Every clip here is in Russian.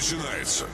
Начинается.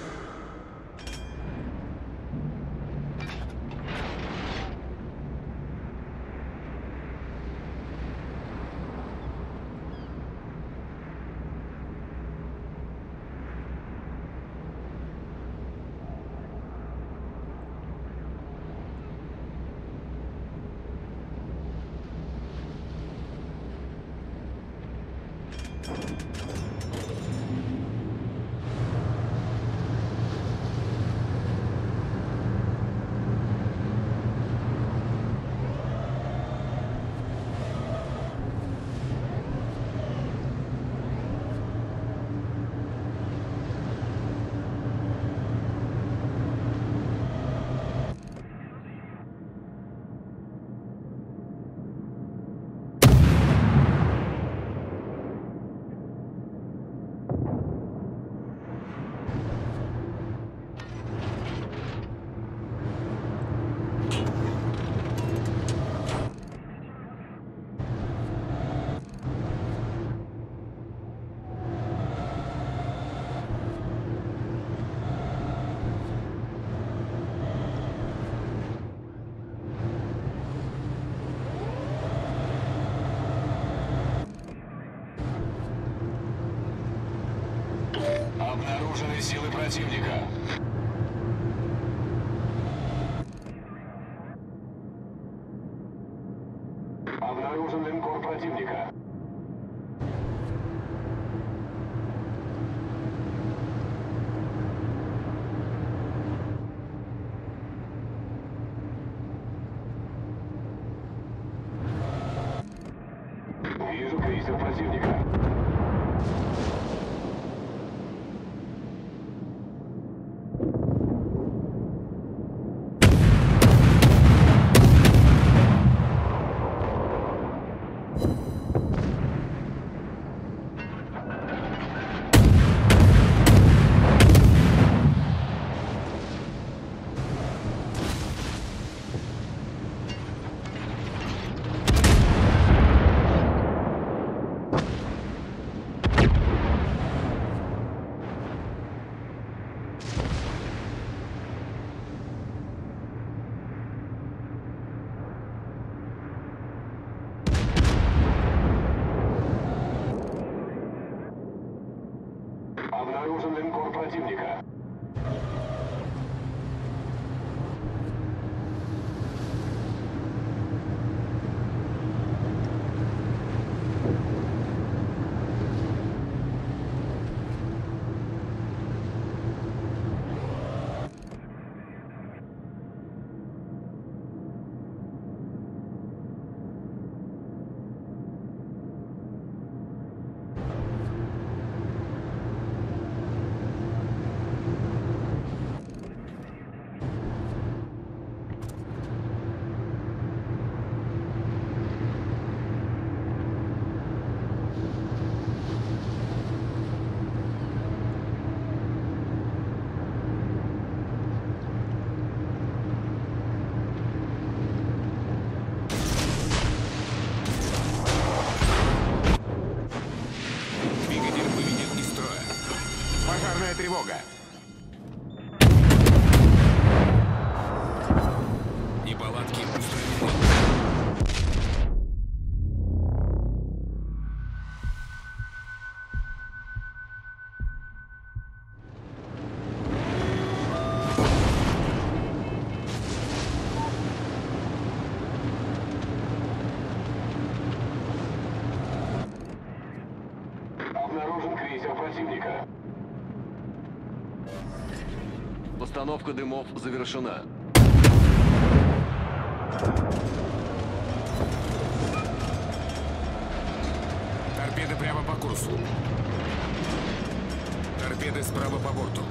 Постановка дымов завершена. Торпеды прямо по курсу. Торпеды справа по борту.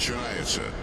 Бой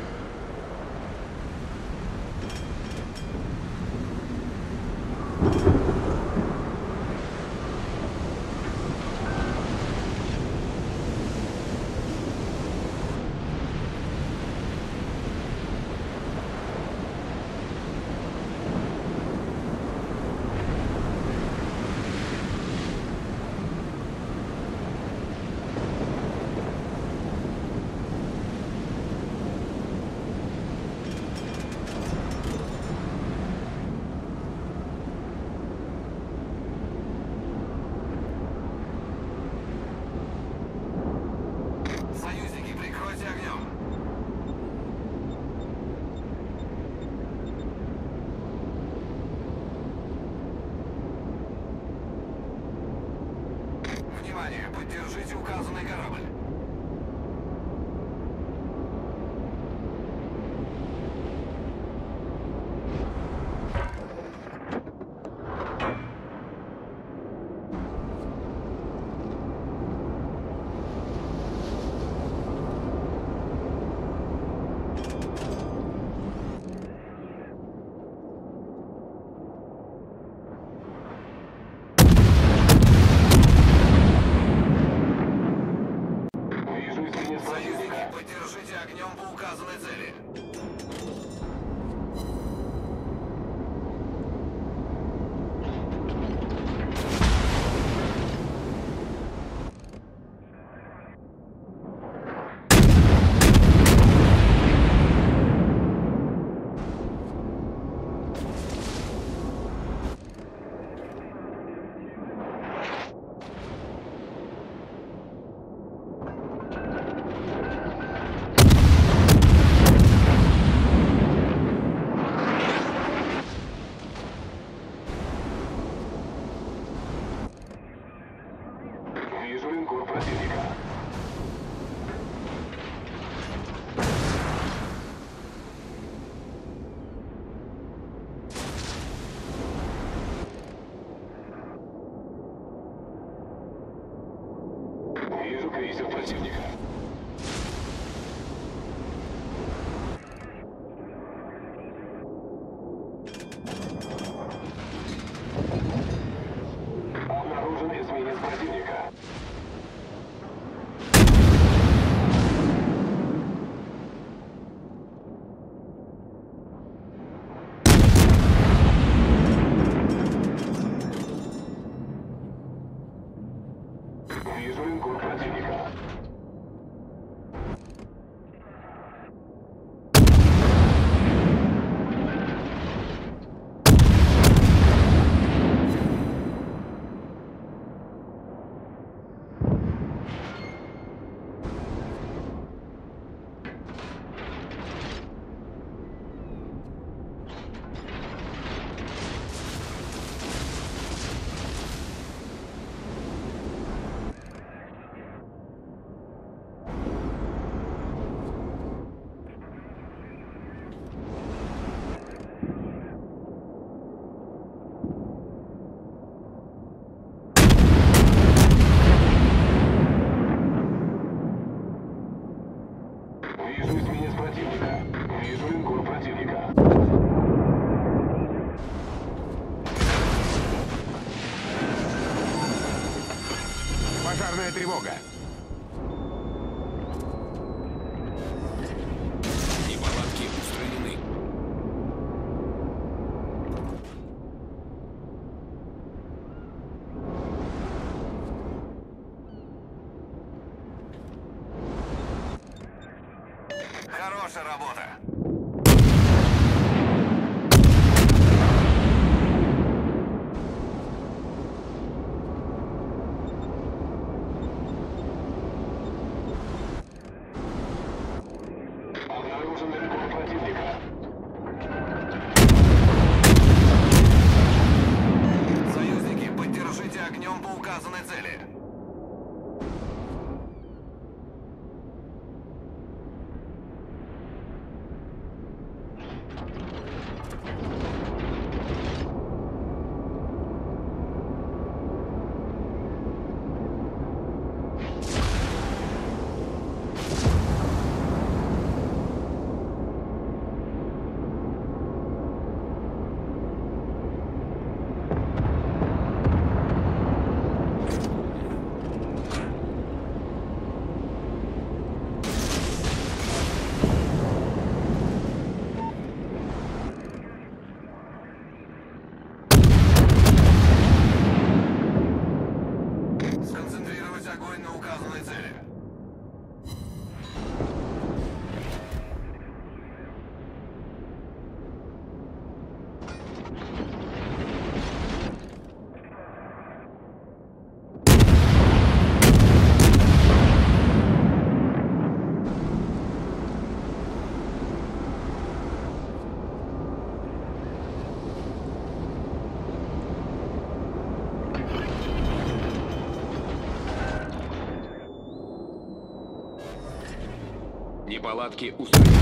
Неполадки устранены.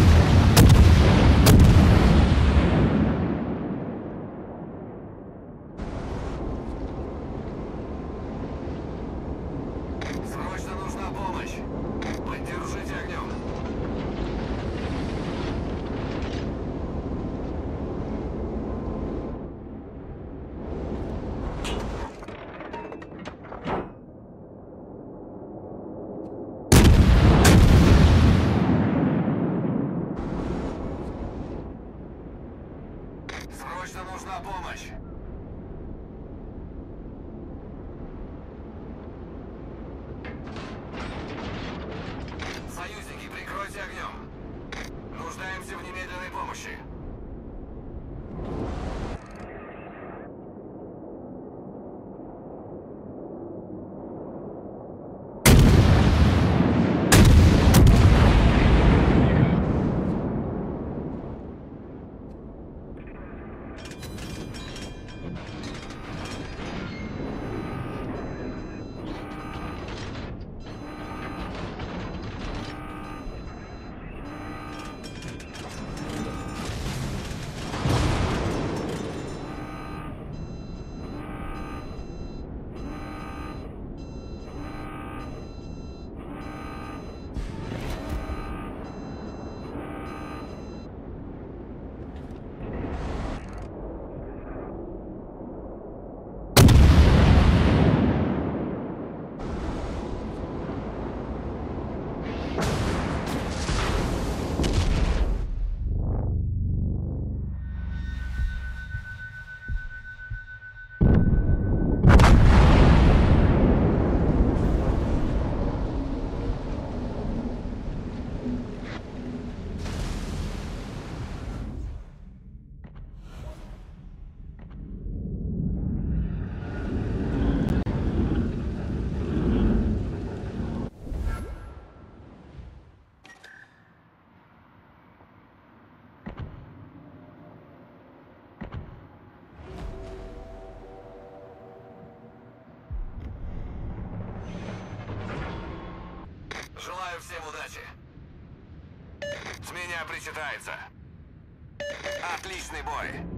Всем удачи. С меня причитается. Отличный бой.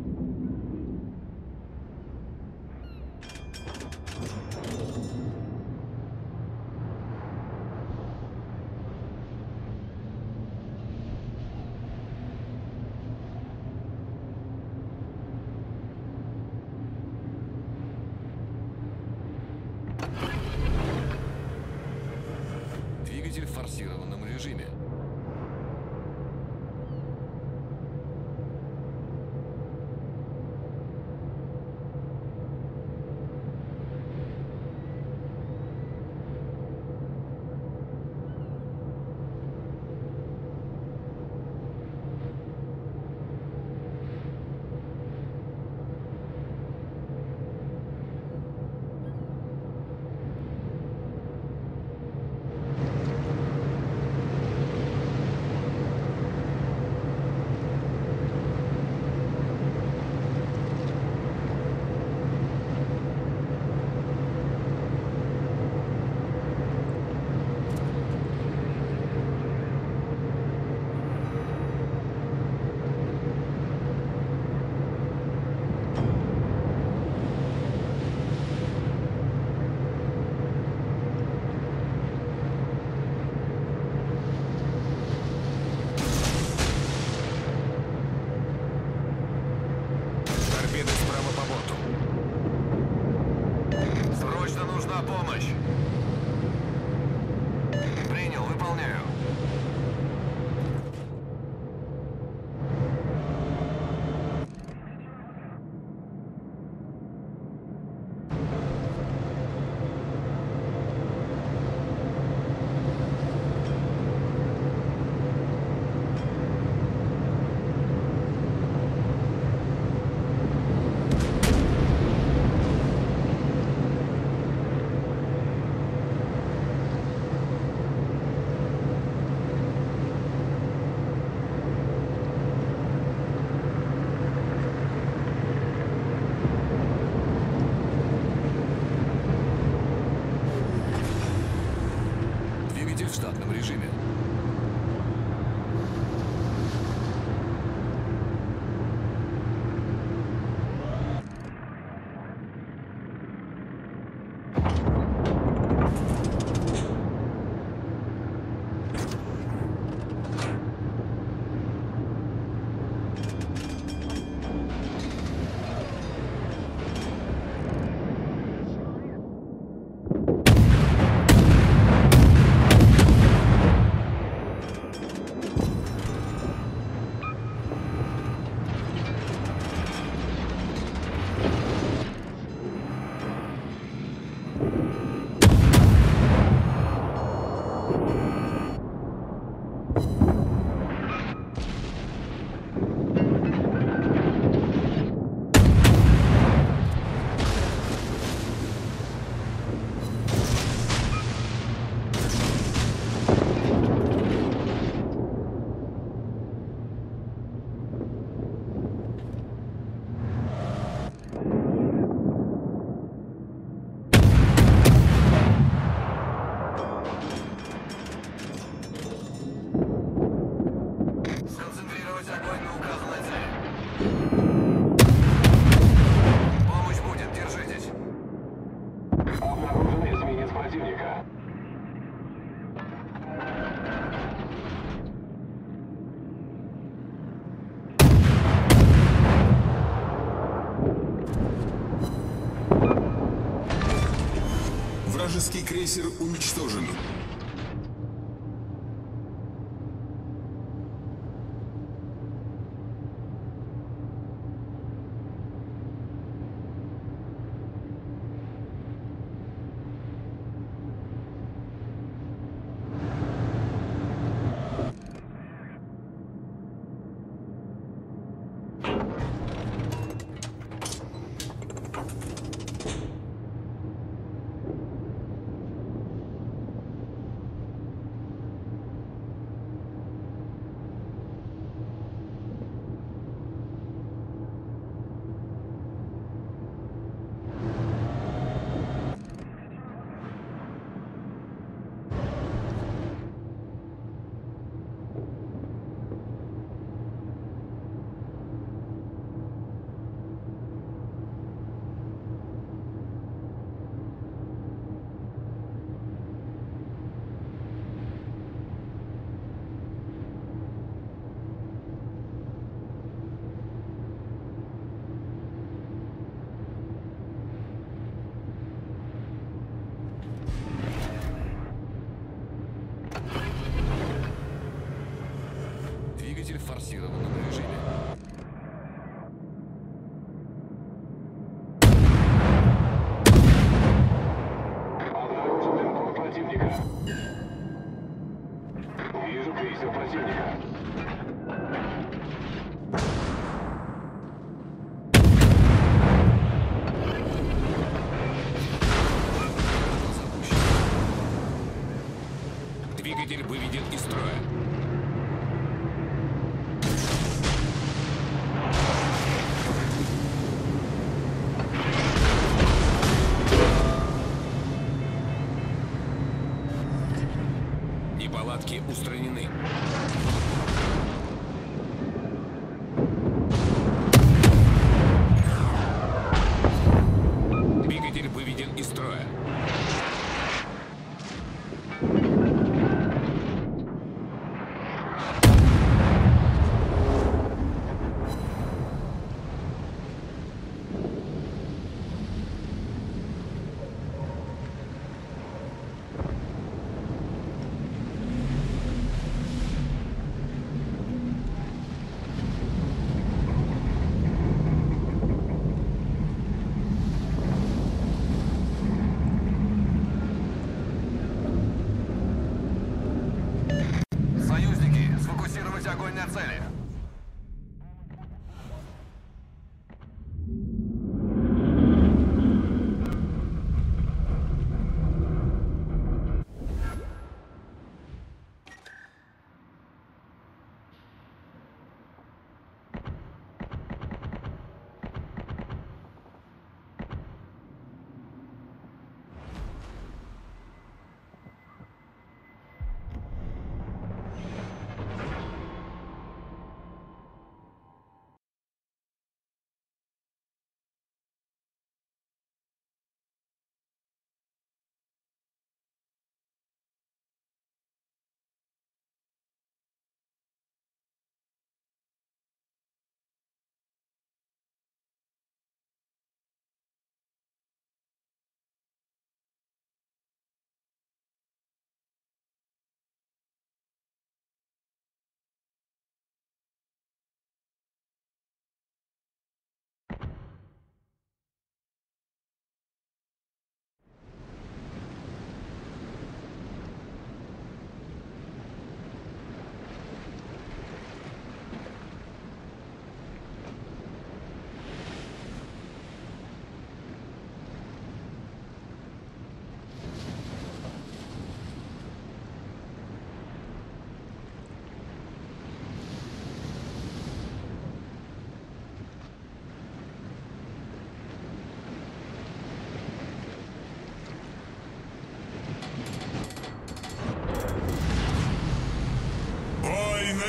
Крейсер уничтожен.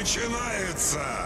Начинается!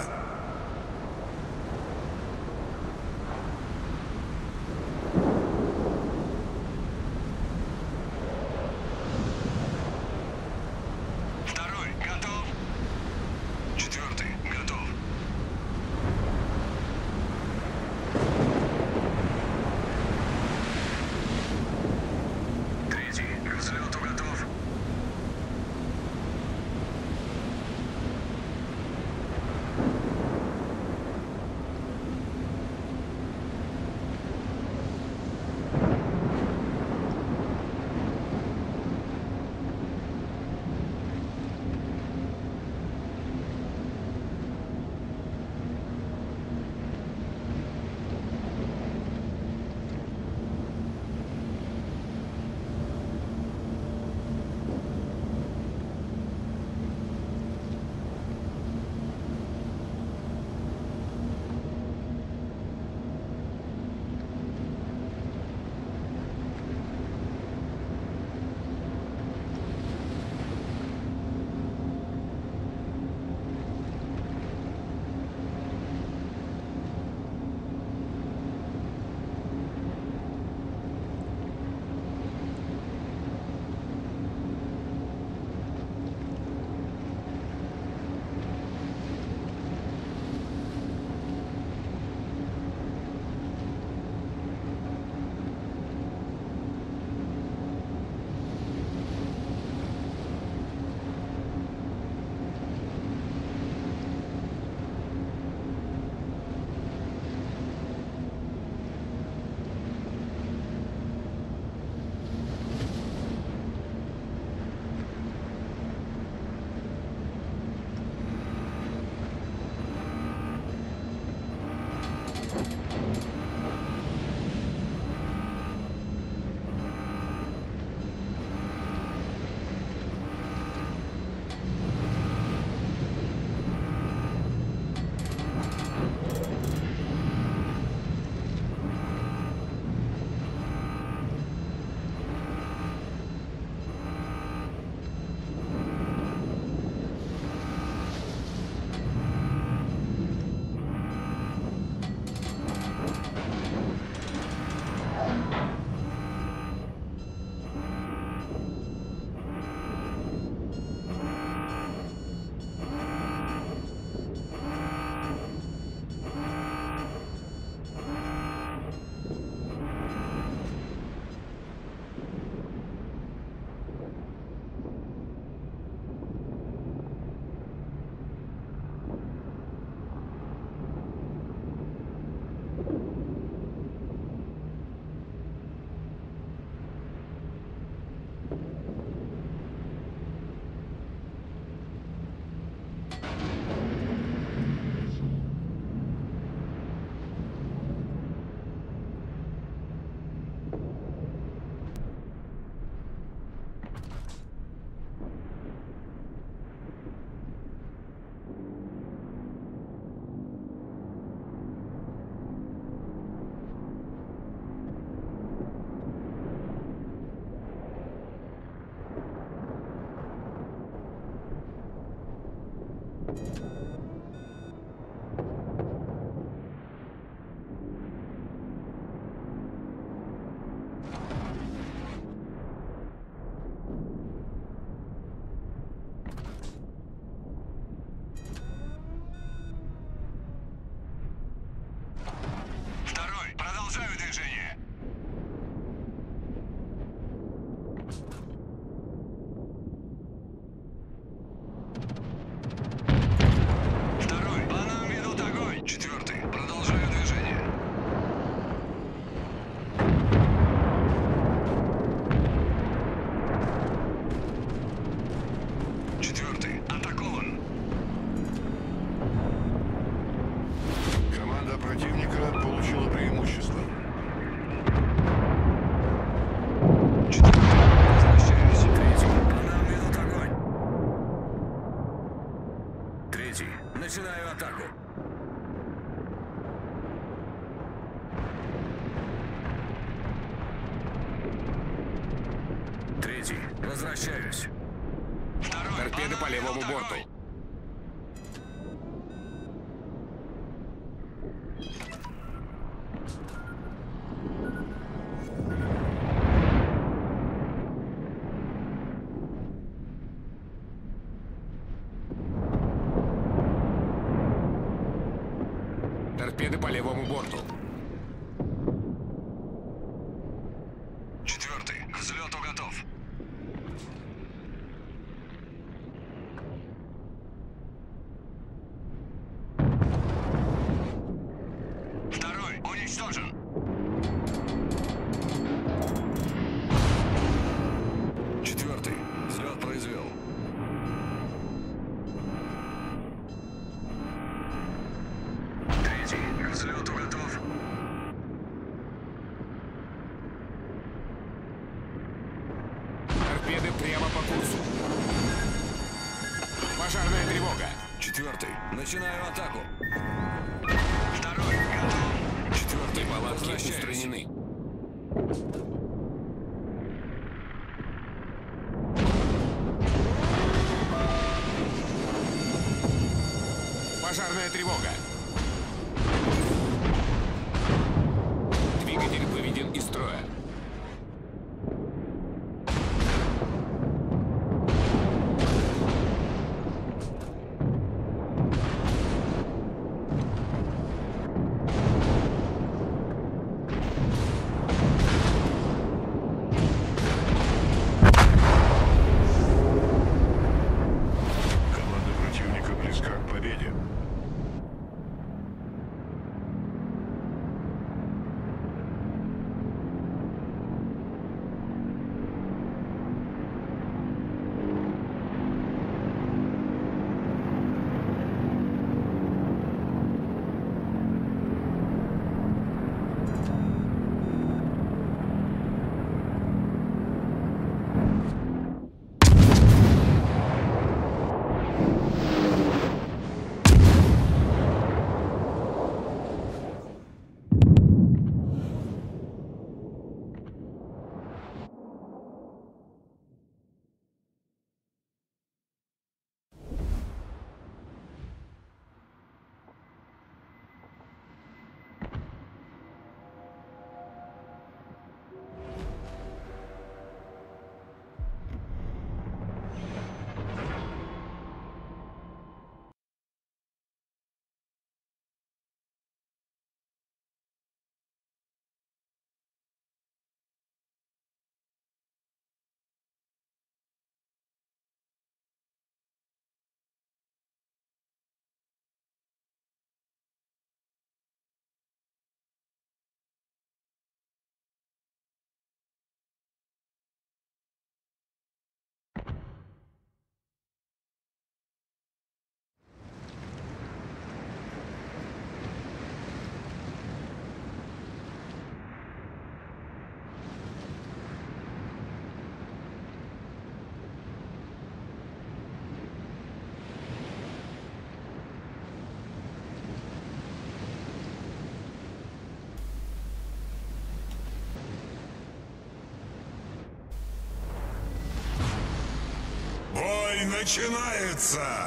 Торпеды по левому борту. Пожарная тревога. Двигатель Бой начинается!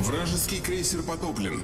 Вражеский крейсер потоплен.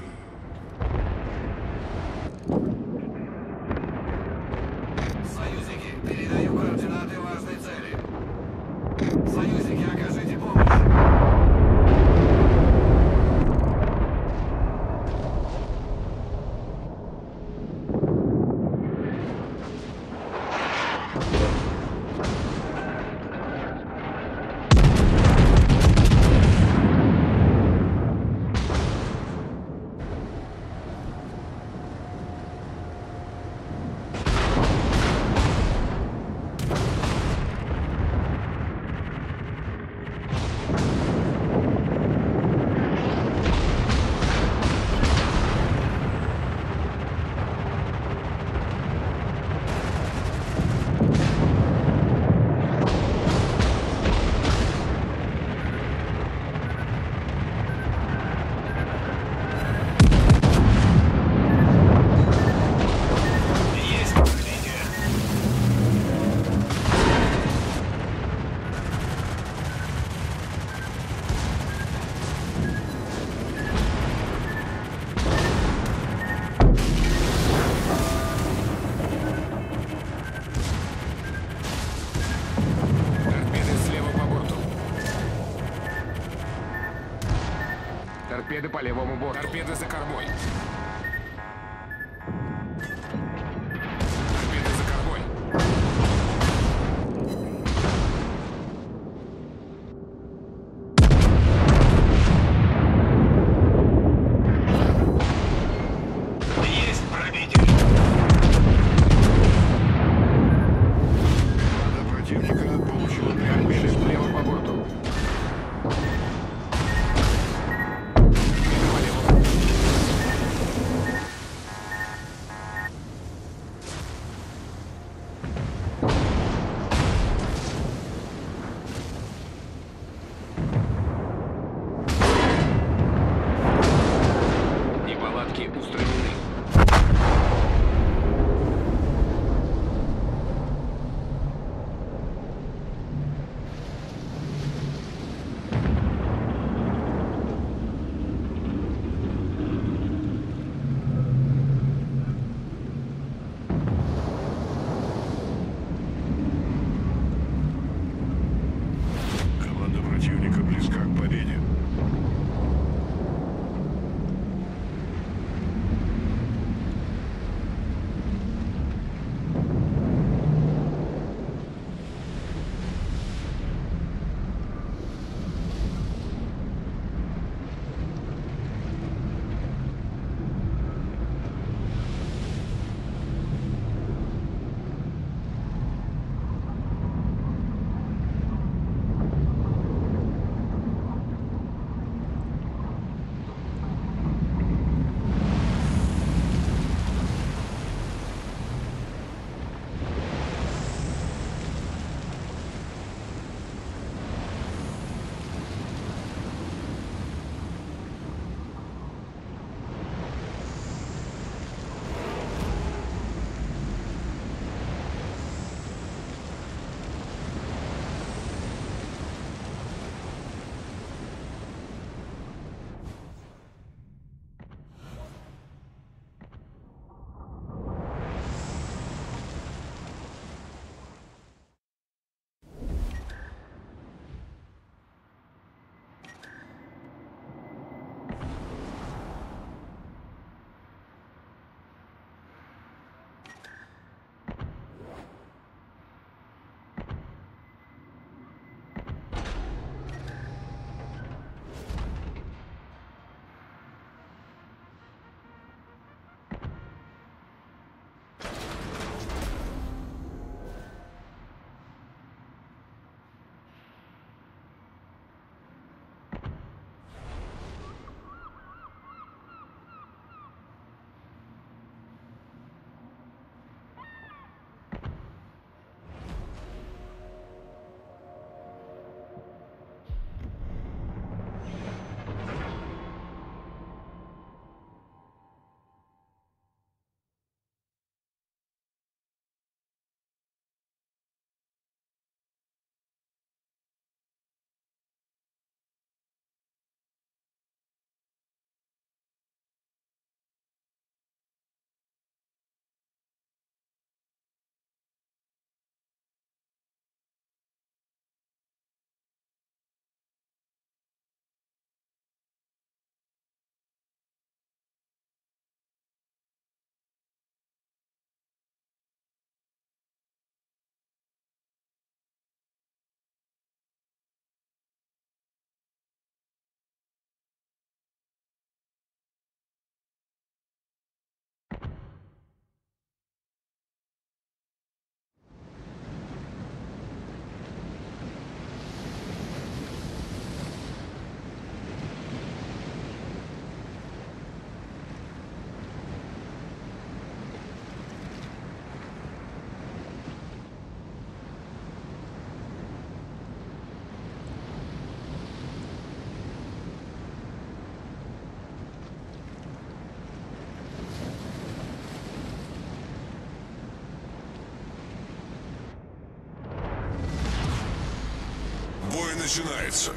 Начинается.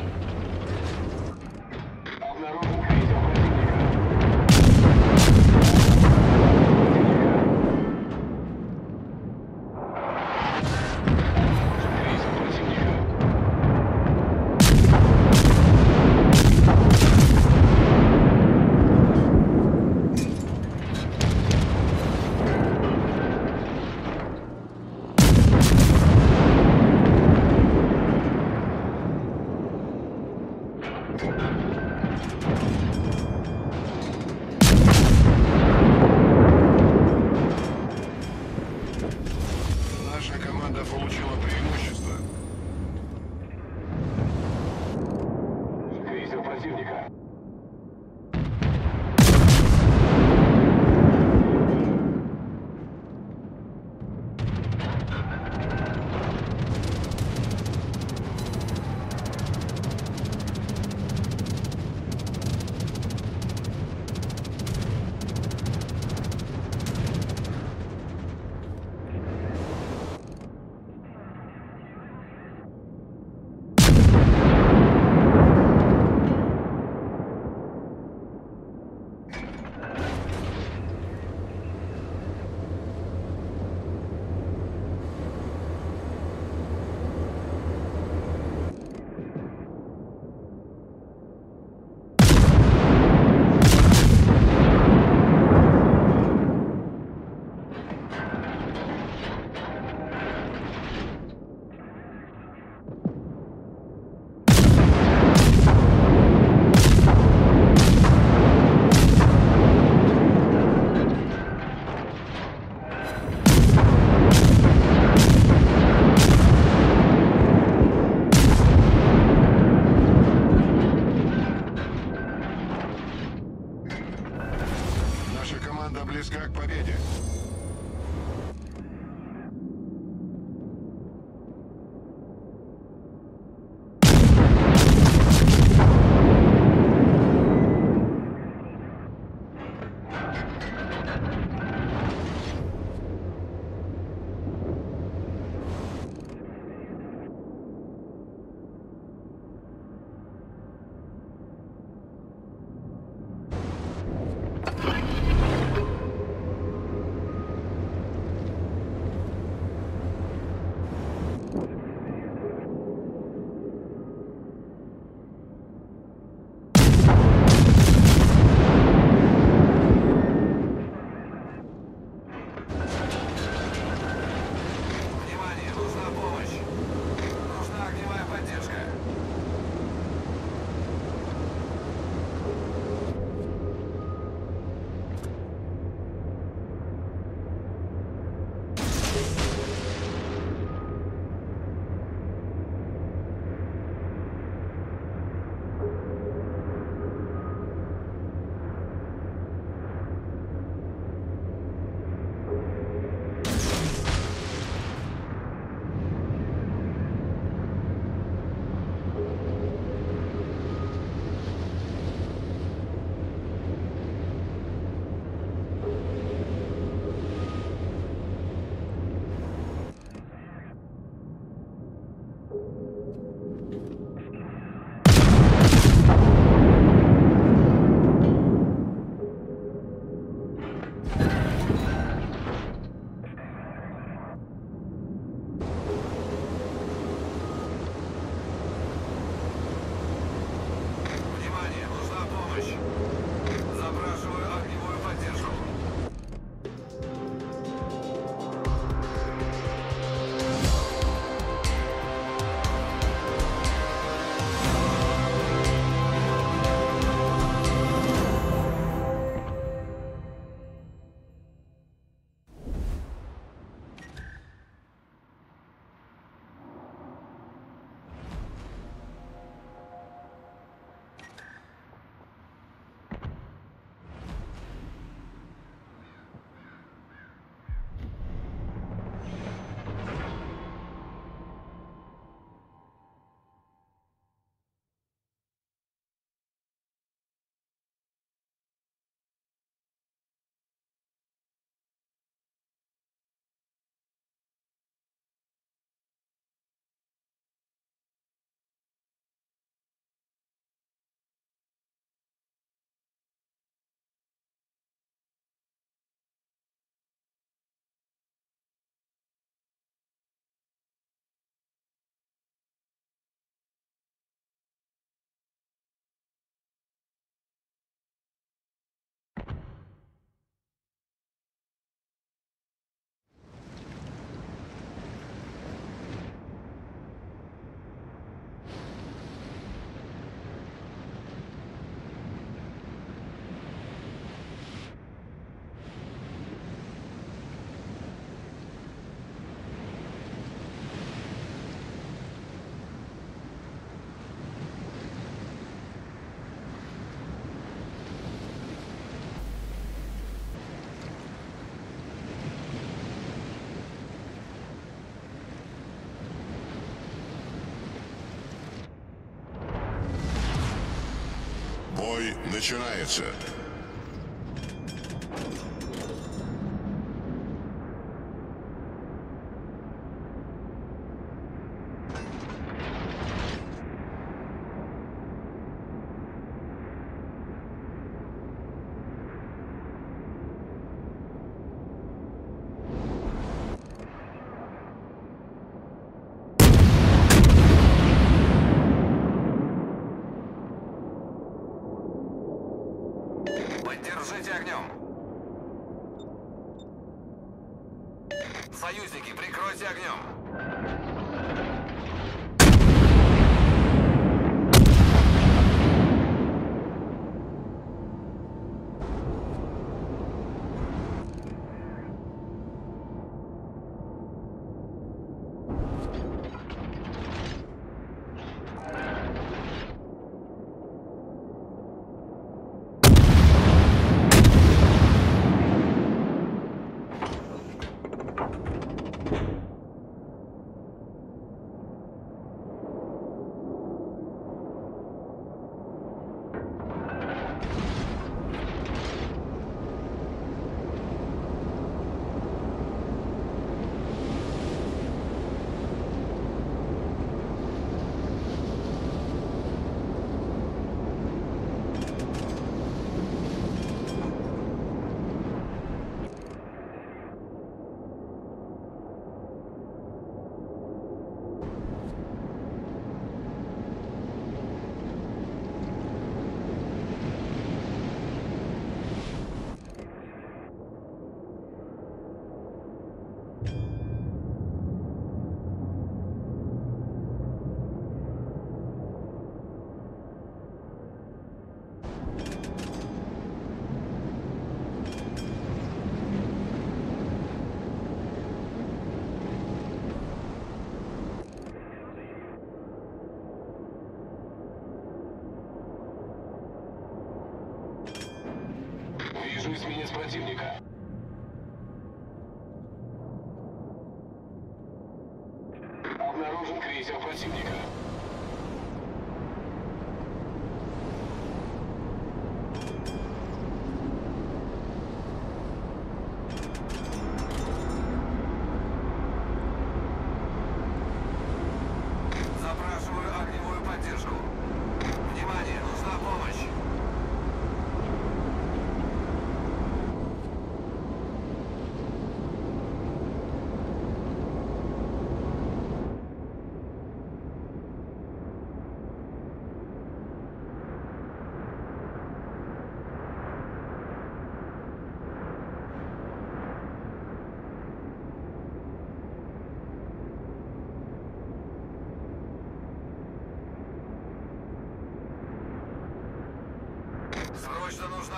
Бой начинается. Поддержите огнем. Союзники, прикройте огнем.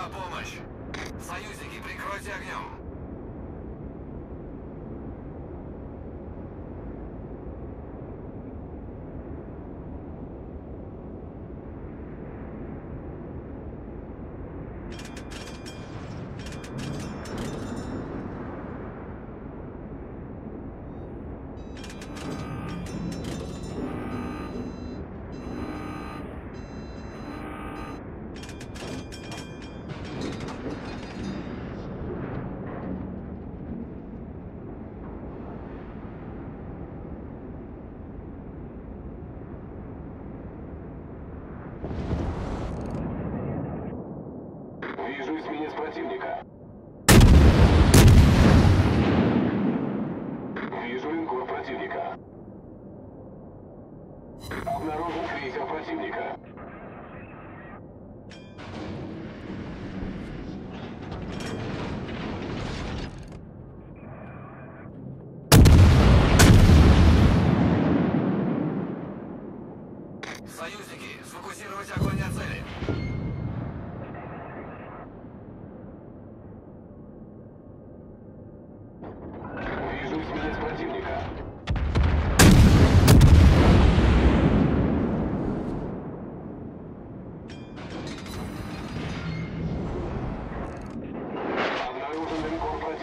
помощь. Противника.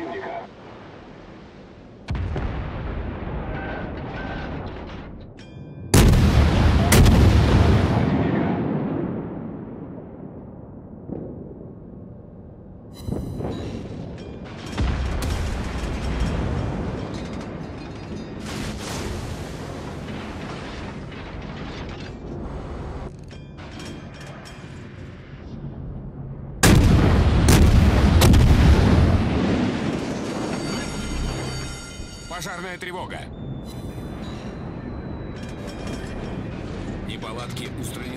Противника. Пожарная тревога. Неполадки устранены.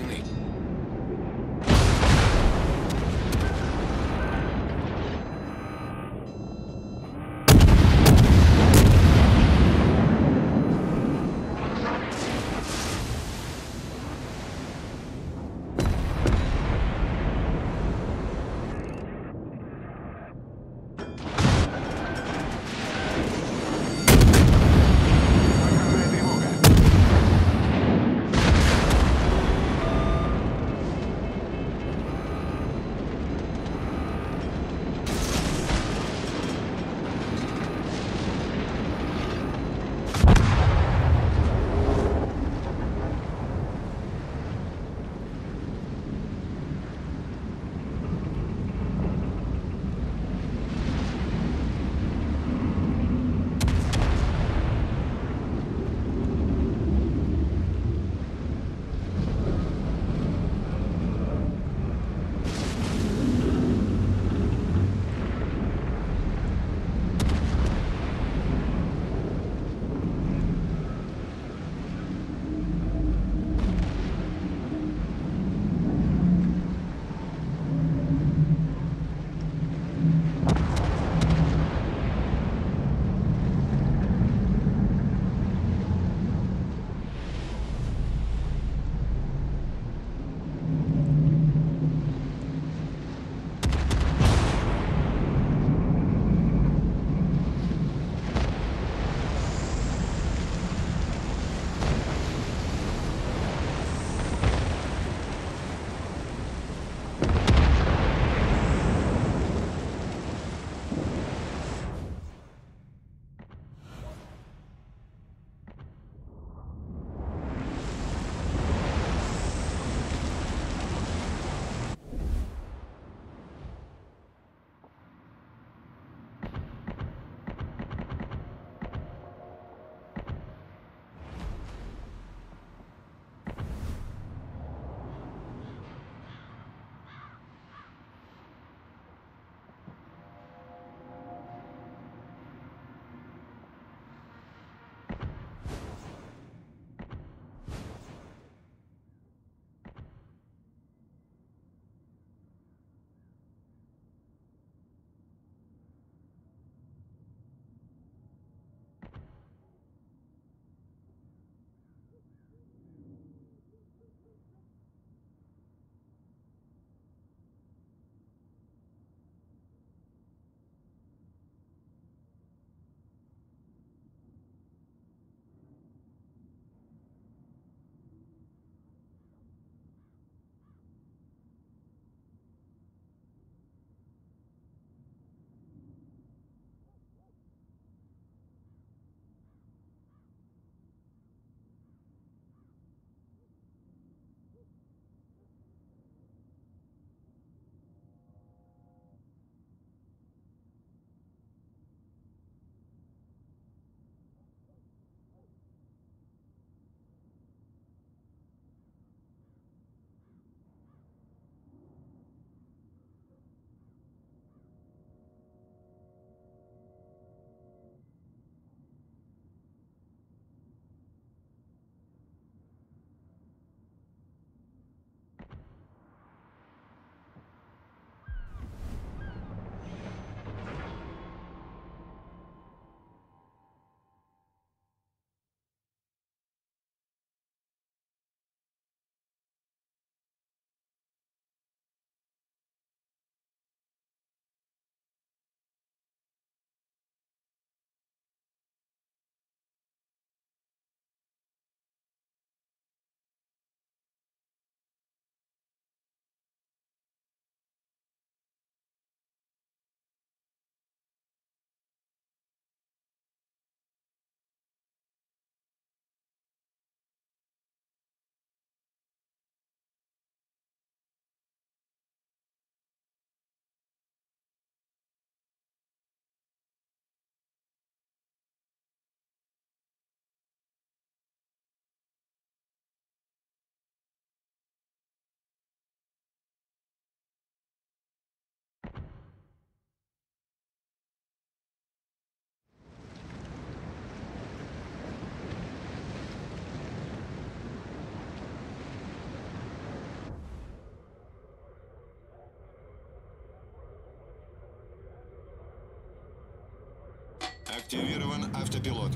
Активирован автопилот.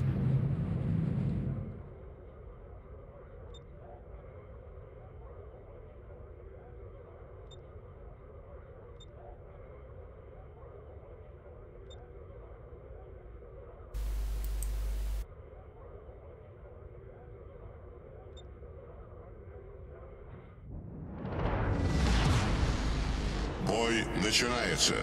Бой начинается.